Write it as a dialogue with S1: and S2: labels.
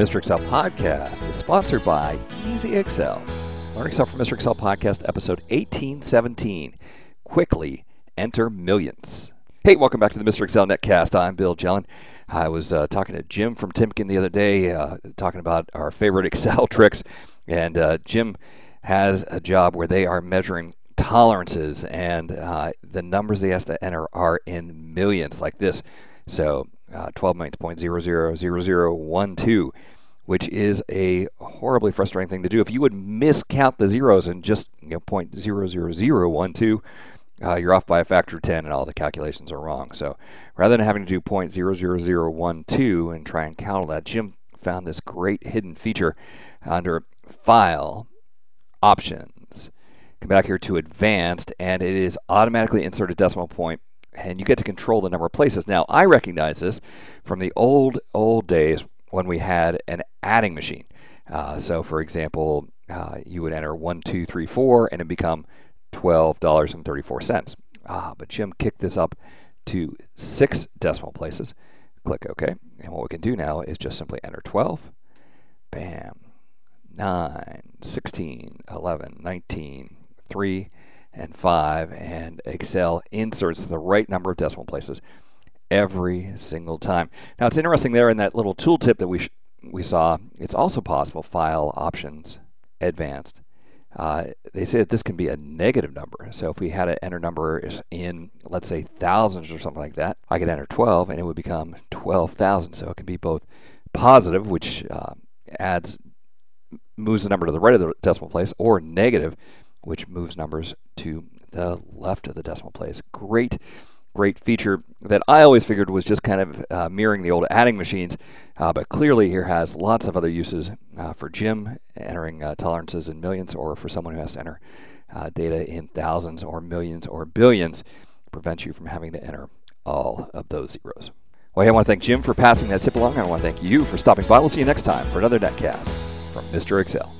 S1: Mr. Excel podcast is sponsored by Easy-XL. Learn Excel from Mr. Excel podcast, episode 1817. Quickly enter millions. Hey, welcome back to the Mr. Excel Netcast. I'm Bill Jelen. I was uh, talking to Jim from Timken the other day, uh, talking about our favorite Excel tricks. And uh, Jim has a job where they are measuring tolerances, and uh, the numbers they has to enter are in millions, like this. So uh, 12 millions point zero zero zero zero one two, which is a horribly frustrating thing to do. If you would miscount the zeros and just you know point zero zero zero one two, uh, you're off by a factor of 10 and all the calculations are wrong. So rather than having to do point zero zero zero one two and try and count all that, Jim found this great hidden feature under File, Options. Come back here to Advanced, and it is automatically insert a decimal point and you get to control the number of places. Now, I recognize this from the old, old days when we had an adding machine. Uh, so, for example, uh, you would enter 1, 2, 3, 4, and it become $12.34. Ah, but Jim kicked this up to six decimal places. Click OK. And what we can do now is just simply enter 12. Bam. 9, 16, 11, 19, 3, and 5, and Excel inserts the right number of decimal places every single time. Now it's interesting there in that little tooltip that we we saw, it's also possible File, Options, Advanced. Uh, they say that this can be a negative number. So if we had to enter numbers in, let's say, thousands or something like that, I could enter 12 and it would become 12,000. So it can be both positive, which uh, adds moves the number to the right of the decimal place, or negative, which moves numbers to the left of the decimal place. Great, great feature that I always figured was just kind of uh, mirroring the old adding machines, uh, but clearly here has lots of other uses uh, for Jim entering uh, tolerances in millions, or for someone who has to enter uh, data in thousands or millions or billions, prevents you from having to enter all of those zeros. Well, hey, I want to thank Jim for passing that tip along. I want to thank you for stopping by. We'll see you next time for another netcast from Mr. Excel.